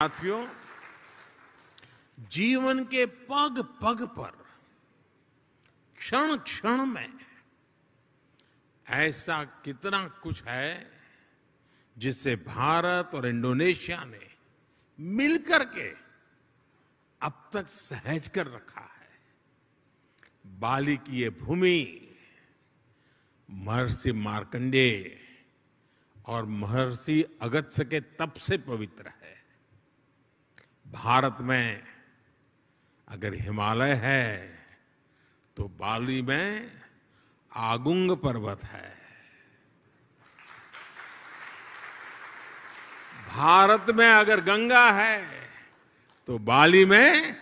साथियों, जीवन के पग पग पर क्षण क्षण में, ऐसा कितना कुछ है, जिससे भारत और इंडोनेशिया ने मिलकर के अब तक सहज कर रखा है। बाली की ये भूमि, महर्षि मार्कंडे और महर्षि अगत्य के तप से पवित्र है। भारत में अगर हिमालय है तो बाली में आगुंग पर्वत है। भारत में अगर गंगा है तो बाली में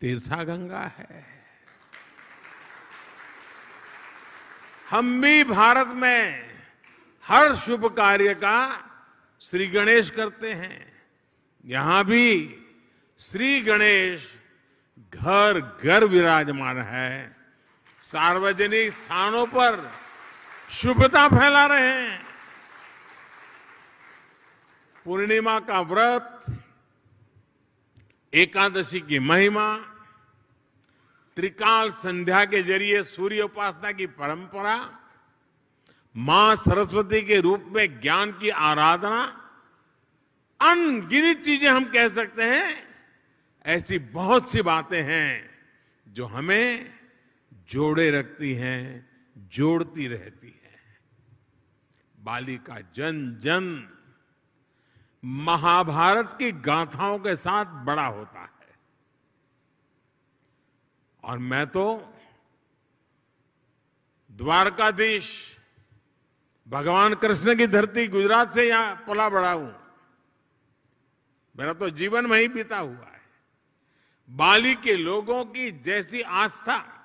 तीर्था गंगा है। हम भी भारत में हर शुभ कार्य का श्री गणेश करते हैं। यहाँ भी श्री गणेश घर घर विराजमान है। सार्वजनिक स्थानों पर शुभता फैला रहे हैं। पूर्णिमा का व्रत, एकादशी की महिमा, त्रिकाल संध्या के ज़रिए सूर्य उपासना की परंपरा, माँ सरस्वती के रूप में ज्ञान की आराधना, अनगिनत चीज़ें हम कह सकते हैं। ऐसी बहुत सी बातें हैं जो हमें जोड़े रखती हैं, जोड़ती रहती हैं। बाली का जन जन, महाभारत की गाथाओं के साथ बड़ा होता है। और मैं तो द्वारकाधीश भगवान कृष्ण की धरती गुजरात से यहाँ पला बड़ा हूँ। मेरा तो जीवन में ही बीता हुआ बाली के लोगों की जैसी आस्था।